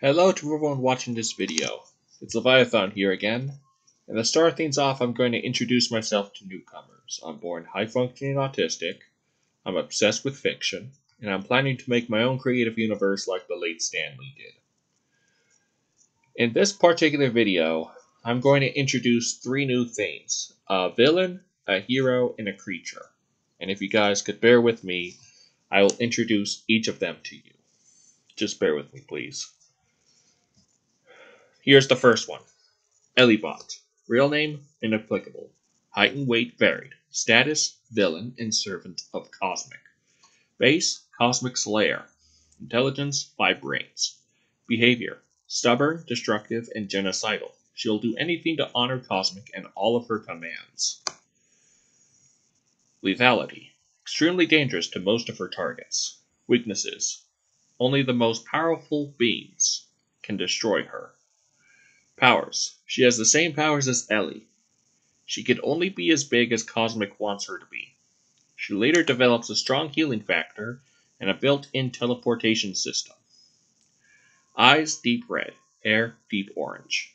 Hello to everyone watching this video. It's Leviathan here again. And to start things off, I'm going to introduce myself to newcomers. I'm born high-functioning autistic, I'm obsessed with fiction, and I'm planning to make my own creative universe like the late Stan Lee did. In this particular video, I'm going to introduce three new things. A villain, a hero, and a creature. And if you guys could bear with me, I will introduce each of them to you. Just bear with me, please. Here's the first one. Ellibot. Real name, inapplicable. Height and weight varied. Status, villain and servant of Kozmik. Base, Kozmik Slayer. Intelligence, 5 brains. Behavior, stubborn, destructive, and genocidal. She'll do anything to honor Kozmik and all of her commands. Lethality. Extremely dangerous to most of her targets. Weaknesses. Only the most powerful beings can destroy her. Powers. She has the same powers as Ellie. She can only be as big as Kozmik wants her to be. She later develops a strong healing factor and a built-in teleportation system. Eyes deep red, hair deep orange.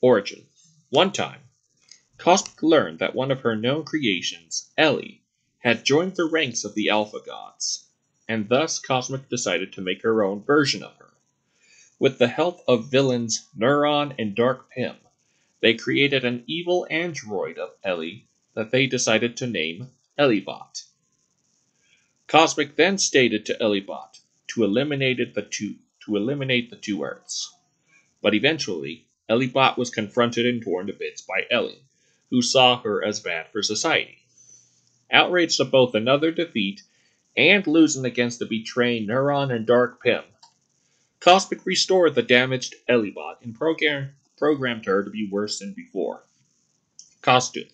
Origin. One time, Kozmik learned that one of her known creations, Ellie, had joined the ranks of the Alpha Gods, and thus Kozmik decided to make her own version of her. With the help of villains Neuron and Dark Pym, they created an evil android of Ellie that they decided to name Ellibot. Kozmik then stated to Ellibot to eliminate the two to eliminate the two Earths. But eventually, Ellibot was confronted and torn to bits by Ellie who saw her as bad for society. Outraged at both another defeat and losing against the betraying Neuron and Dark Pym, Kozmik restored the damaged Ellibot and program- programmed her to be worse than before. Costume.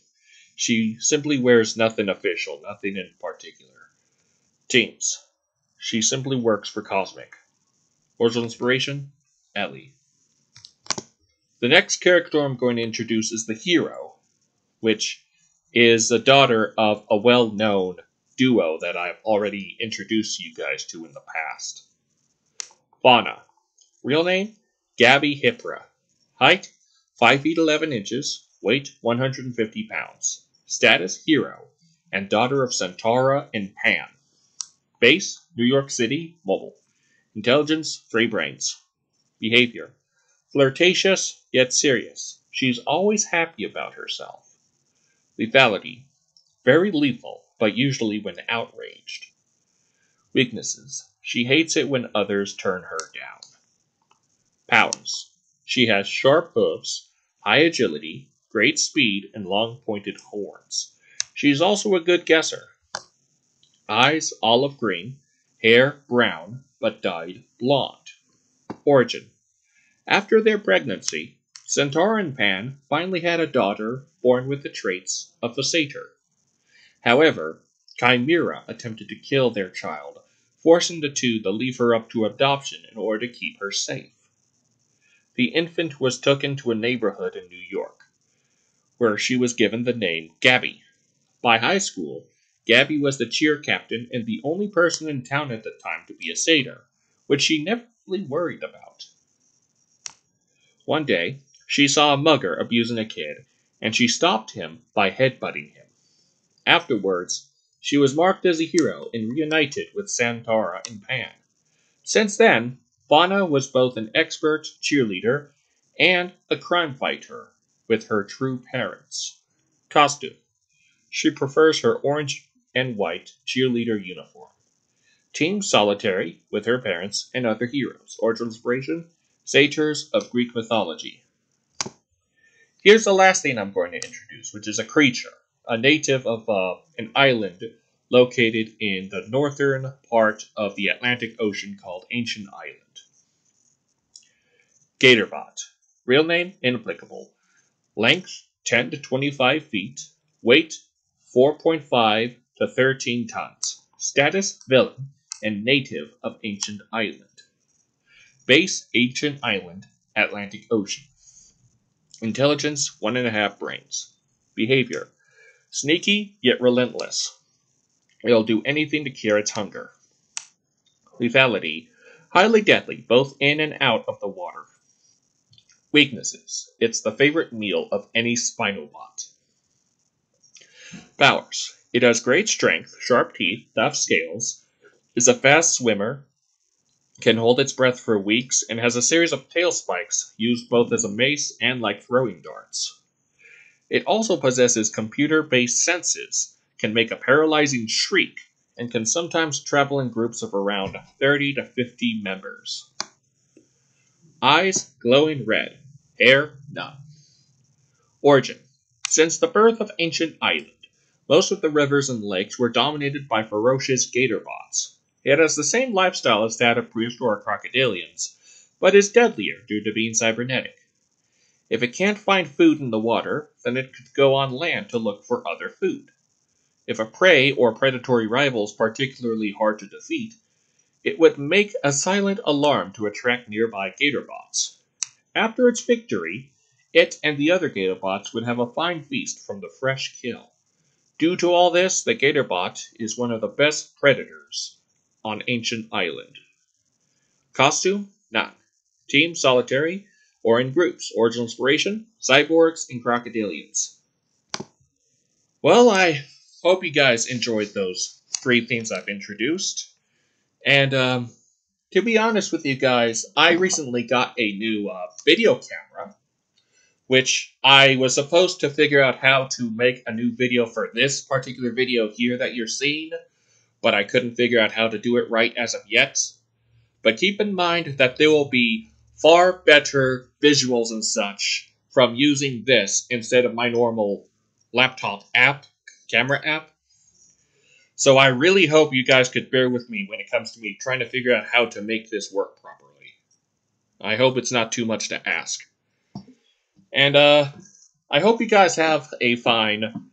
She simply wears nothing official, nothing in particular. Teams. She simply works for Kozmik. Original inspiration? Ellie. The next character I'm going to introduce is the hero, which is the daughter of a well known duo that I've already introduced you guys to in the past. Fauna. Real name? Gabby Hippra. Height? 5 feet 11 inches. Weight? 150 pounds. Status? Hero. And daughter of Centaura and Pan. Base? New York City. Mobile. Intelligence? 3 brains. Behavior? Flirtatious, yet serious. She's always happy about herself. Lethality. Very lethal, but usually when outraged. Weaknesses. She hates it when others turn her down. Powers. She has sharp hooves, high agility, great speed, and long pointed horns. She is also a good guesser. Eyes olive green, hair brown, but dyed blonde. Origin. After their pregnancy, Centaura and Pan finally had a daughter born with the traits of the satyr. However, Chimera attempted to kill their child, forcing the two to leave her up to adoption in order to keep her safe. The infant was taken to a neighborhood in New York, where she was given the name Gabby. By high school, Gabby was the cheer captain and the only person in town at the time to be a satyr, which she never really worried about. One day, she saw a mugger abusing a kid, and she stopped him by headbutting him. Afterwards, she was marked as a hero and reunited with Centaura and Pan. Since then, Fauna was both an expert cheerleader and a crime fighter with her true parents. Costume. She prefers her orange and white cheerleader uniform. Team Solitary with her parents and other heroes. Origin inspiration Satyrs of Greek mythology. Here's the last thing I'm going to introduce, which is a creature, a native of uh, an island located in the northern part of the Atlantic Ocean called Ancient Island. Gatorbot. Real name inapplicable. Length 10 to 25 feet. Weight 4.5 to 13 tons. Status villain and native of Ancient Island. Base Ancient Island, Atlantic Ocean. Intelligence, one and a half brains. Behavior, sneaky yet relentless. It'll do anything to cure its hunger. Lethality, Highly deadly, both in and out of the water. Weaknesses. It's the favorite meal of any Spinobot. Powers. It has great strength, sharp teeth, tough scales, is a fast swimmer, can hold its breath for weeks, and has a series of tail spikes used both as a mace and like throwing darts. It also possesses computer based senses, can make a paralyzing shriek, and can sometimes travel in groups of around 30 to 50 members. Eyes glowing red, hair none. Origin Since the birth of Ancient Island, most of the rivers and lakes were dominated by ferocious gatorbots. It has the same lifestyle as that of prehistoric crocodilians, but is deadlier due to being cybernetic. If it can't find food in the water, then it could go on land to look for other food. If a prey or predatory rival is particularly hard to defeat, it would make a silent alarm to attract nearby Gatorbots. After its victory, it and the other Gatorbots would have a fine feast from the fresh kill. Due to all this, the Gatorbot is one of the best predators on Ancient Island. Costume? None. Team solitary or in groups. Original inspiration? Cyborgs and Crocodilians. Well, I hope you guys enjoyed those three themes I've introduced. And um, to be honest with you guys, I recently got a new uh, video camera, which I was supposed to figure out how to make a new video for this particular video here that you're seeing, but I couldn't figure out how to do it right as of yet. But keep in mind that there will be far better visuals and such from using this instead of my normal laptop app camera app. So I really hope you guys could bear with me when it comes to me trying to figure out how to make this work properly. I hope it's not too much to ask. And uh, I hope you guys have a fine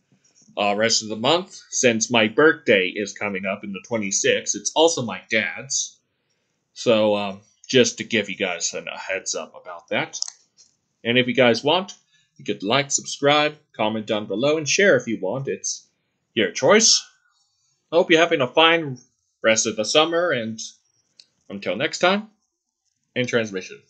uh, rest of the month. Since my birthday is coming up in the 26th, it's also my dad's. So um, just to give you guys a heads up about that. And if you guys want, you could like, subscribe, comment down below, and share if you want. It's your choice. I hope you're having a fine rest of the summer, and until next time, in transmission.